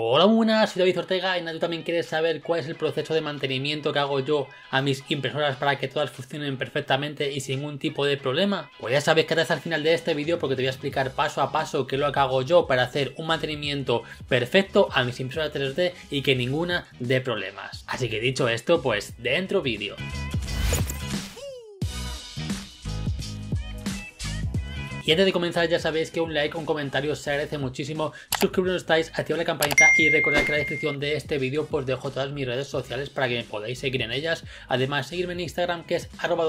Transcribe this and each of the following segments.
Hola buenas, soy David Ortega y tú también quieres saber cuál es el proceso de mantenimiento que hago yo a mis impresoras para que todas funcionen perfectamente y sin ningún tipo de problema. Pues ya sabes que hasta al final de este vídeo porque te voy a explicar paso a paso qué es lo que hago yo para hacer un mantenimiento perfecto a mis impresoras 3D y que ninguna dé problemas. Así que dicho esto, pues dentro vídeo. Y antes de comenzar ya sabéis que un like un comentario se agradece muchísimo, suscribiros estáis, activar la campanita y recordad que en la descripción de este vídeo pues dejo todas mis redes sociales para que me podáis seguir en ellas, además seguirme en Instagram que es arroba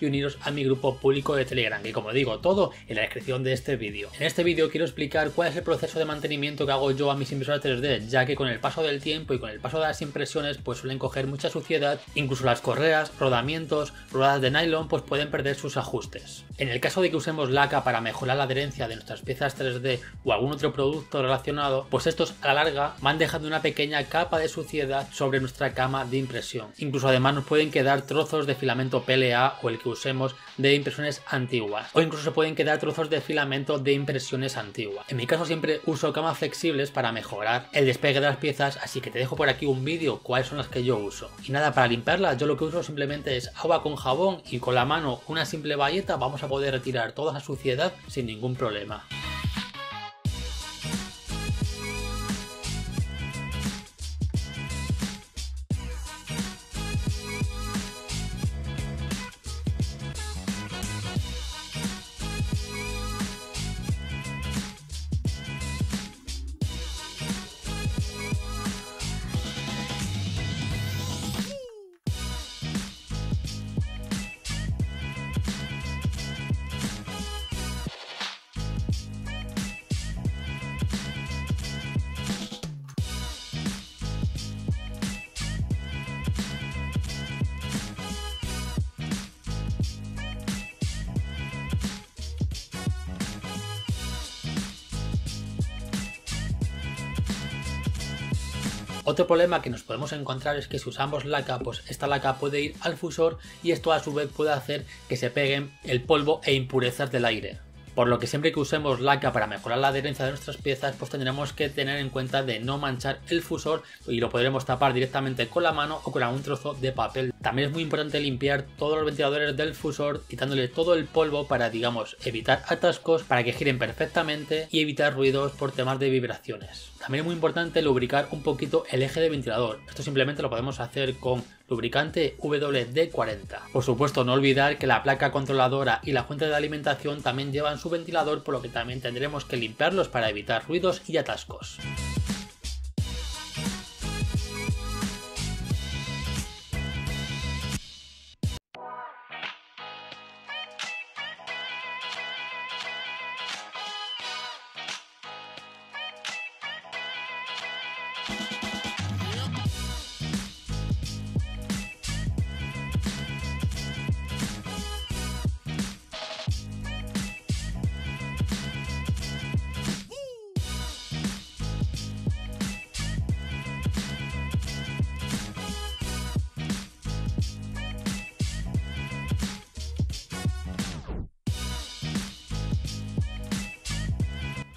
y uniros a mi grupo público de Telegram, que como digo todo en la descripción de este vídeo. En este vídeo quiero explicar cuál es el proceso de mantenimiento que hago yo a mis impresoras 3D, ya que con el paso del tiempo y con el paso de las impresiones pues suelen coger mucha suciedad, incluso las correas, rodamientos, ruedas de nylon pues pueden perder sus ajustes. En el caso de que usemos laca para mejorar la adherencia de nuestras piezas 3D o algún otro producto relacionado, pues estos a la larga van dejando una pequeña capa de suciedad sobre nuestra cama de impresión. Incluso además nos pueden quedar trozos de filamento PLA o el que usemos de impresiones antiguas. O incluso se pueden quedar trozos de filamento de impresiones antiguas. En mi caso siempre uso camas flexibles para mejorar el despegue de las piezas, así que te dejo por aquí un vídeo cuáles son las que yo uso. Y nada, para limpiarlas yo lo que uso simplemente es agua con jabón y con la mano una simple bayeta vamos a poder retirar toda esa suciedad sin ningún problema. Otro problema que nos podemos encontrar es que si usamos laca, pues esta laca puede ir al fusor y esto a su vez puede hacer que se peguen el polvo e impurezas del aire. Por lo que siempre que usemos laca para mejorar la adherencia de nuestras piezas, pues tendremos que tener en cuenta de no manchar el fusor y lo podremos tapar directamente con la mano o con algún trozo de papel. También es muy importante limpiar todos los ventiladores del fusor quitándole todo el polvo para, digamos, evitar atascos, para que giren perfectamente y evitar ruidos por temas de vibraciones. También es muy importante lubricar un poquito el eje de ventilador. Esto simplemente lo podemos hacer con lubricante WD-40. Por supuesto, no olvidar que la placa controladora y la fuente de alimentación también llevan su ventilador, por lo que también tendremos que limpiarlos para evitar ruidos y atascos.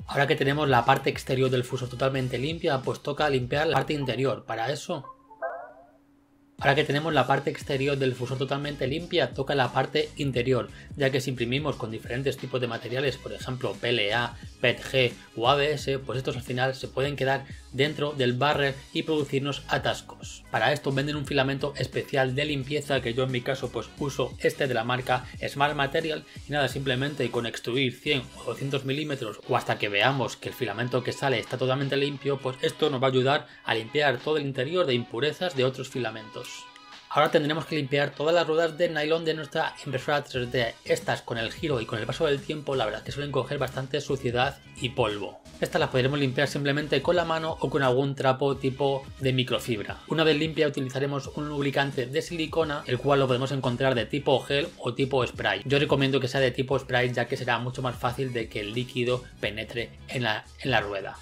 Ahora que tenemos la parte exterior del fusor totalmente limpia, pues toca limpiar la parte interior. Para eso Ahora que tenemos la parte exterior del fusor totalmente limpia, toca la parte interior, ya que si imprimimos con diferentes tipos de materiales, por ejemplo PLA, PETG o ABS, pues estos al final se pueden quedar dentro del barrer y producirnos atascos. Para esto venden un filamento especial de limpieza que yo en mi caso pues uso este de la marca Smart Material y nada simplemente con extruir 100 o 200 milímetros o hasta que veamos que el filamento que sale está totalmente limpio pues esto nos va a ayudar a limpiar todo el interior de impurezas de otros filamentos. Ahora tendremos que limpiar todas las ruedas de nylon de nuestra impresora 3D. Estas con el giro y con el paso del tiempo la verdad es que suelen coger bastante suciedad y polvo. Estas las podremos limpiar simplemente con la mano o con algún trapo tipo de microfibra. Una vez limpia utilizaremos un lubricante de silicona, el cual lo podemos encontrar de tipo gel o tipo spray. Yo recomiendo que sea de tipo spray ya que será mucho más fácil de que el líquido penetre en la, en la rueda.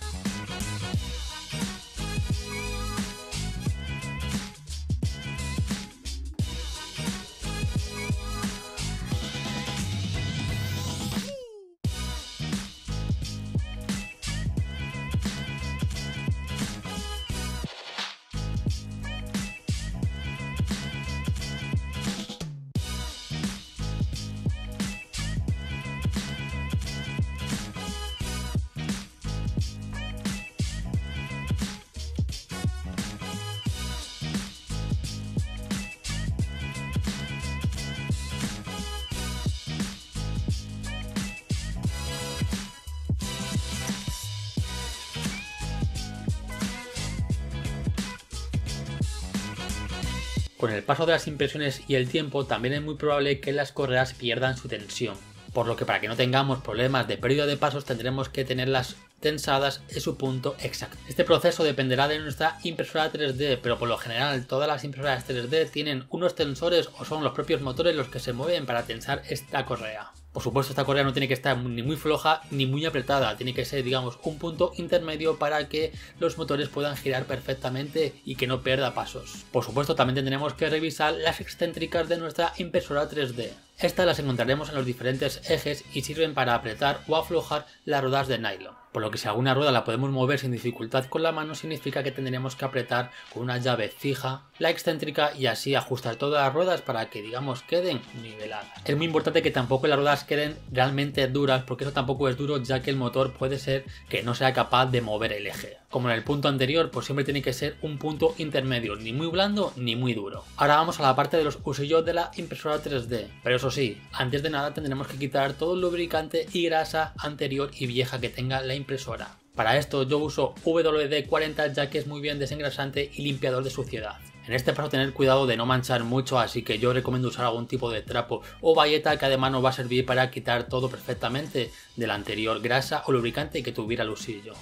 Con el paso de las impresiones y el tiempo también es muy probable que las correas pierdan su tensión, por lo que para que no tengamos problemas de pérdida de pasos tendremos que tenerlas tensadas en su punto exacto. Este proceso dependerá de nuestra impresora 3D, pero por lo general todas las impresoras 3D tienen unos tensores o son los propios motores los que se mueven para tensar esta correa. Por supuesto, esta correa no tiene que estar ni muy floja ni muy apretada, tiene que ser, digamos, un punto intermedio para que los motores puedan girar perfectamente y que no pierda pasos. Por supuesto, también tendremos que revisar las excéntricas de nuestra impresora 3D. Estas las encontraremos en los diferentes ejes y sirven para apretar o aflojar las ruedas de nylon por lo que si alguna rueda la podemos mover sin dificultad con la mano significa que tendremos que apretar con una llave fija la excéntrica y así ajustar todas las ruedas para que digamos queden niveladas. Es muy importante que tampoco las ruedas queden realmente duras porque eso tampoco es duro ya que el motor puede ser que no sea capaz de mover el eje. Como en el punto anterior, pues siempre tiene que ser un punto intermedio, ni muy blando ni muy duro. Ahora vamos a la parte de los usillos de la impresora 3D, pero eso sí, antes de nada tendremos que quitar todo el lubricante y grasa anterior y vieja que tenga la impresora. Para esto yo uso WD-40 ya que es muy bien desengrasante y limpiador de suciedad. En este paso tener cuidado de no manchar mucho, así que yo recomiendo usar algún tipo de trapo o bayeta que además nos va a servir para quitar todo perfectamente de la anterior grasa o lubricante que tuviera el usillo.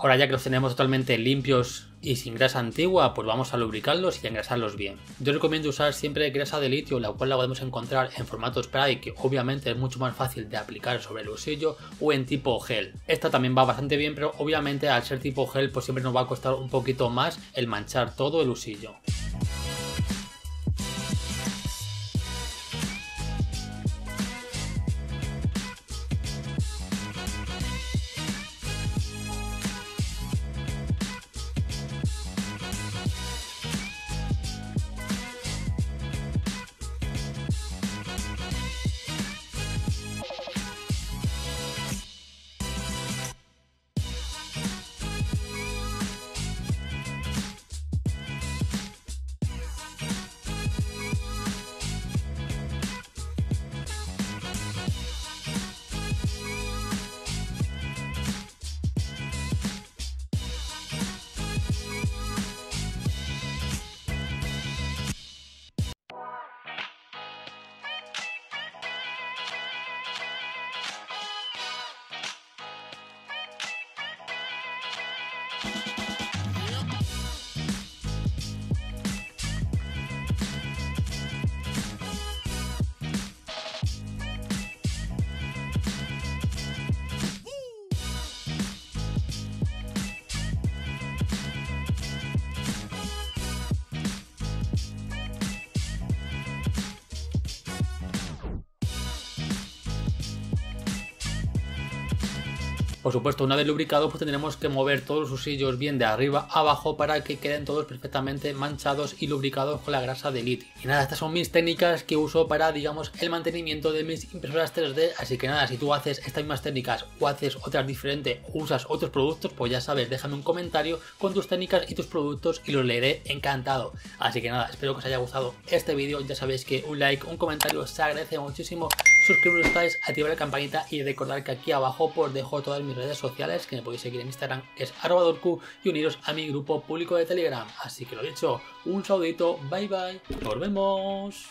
Ahora ya que los tenemos totalmente limpios y sin grasa antigua, pues vamos a lubricarlos y a engrasarlos bien. Yo recomiendo usar siempre grasa de litio, la cual la podemos encontrar en formato spray, que obviamente es mucho más fácil de aplicar sobre el usillo, o en tipo gel. Esta también va bastante bien, pero obviamente al ser tipo gel, pues siempre nos va a costar un poquito más el manchar todo el usillo. Por supuesto, una vez lubricado, pues tendremos que mover todos los usillos bien de arriba a abajo para que queden todos perfectamente manchados y lubricados con la grasa de litio. Y nada, estas son mis técnicas que uso para, digamos, el mantenimiento de mis impresoras 3D. Así que nada, si tú haces estas mismas técnicas o haces otras diferentes o usas otros productos, pues ya sabes, déjame un comentario con tus técnicas y tus productos y los leeré encantado. Así que nada, espero que os haya gustado este vídeo. Ya sabéis que un like, un comentario se agradece muchísimo. Suscribiros, estáis, activar la campanita y recordar que aquí abajo pues dejo todas mis redes sociales que me podéis seguir en Instagram, que es arrobadorq y uniros a mi grupo público de Telegram. Así que lo dicho, un saludito, bye bye, nos vemos.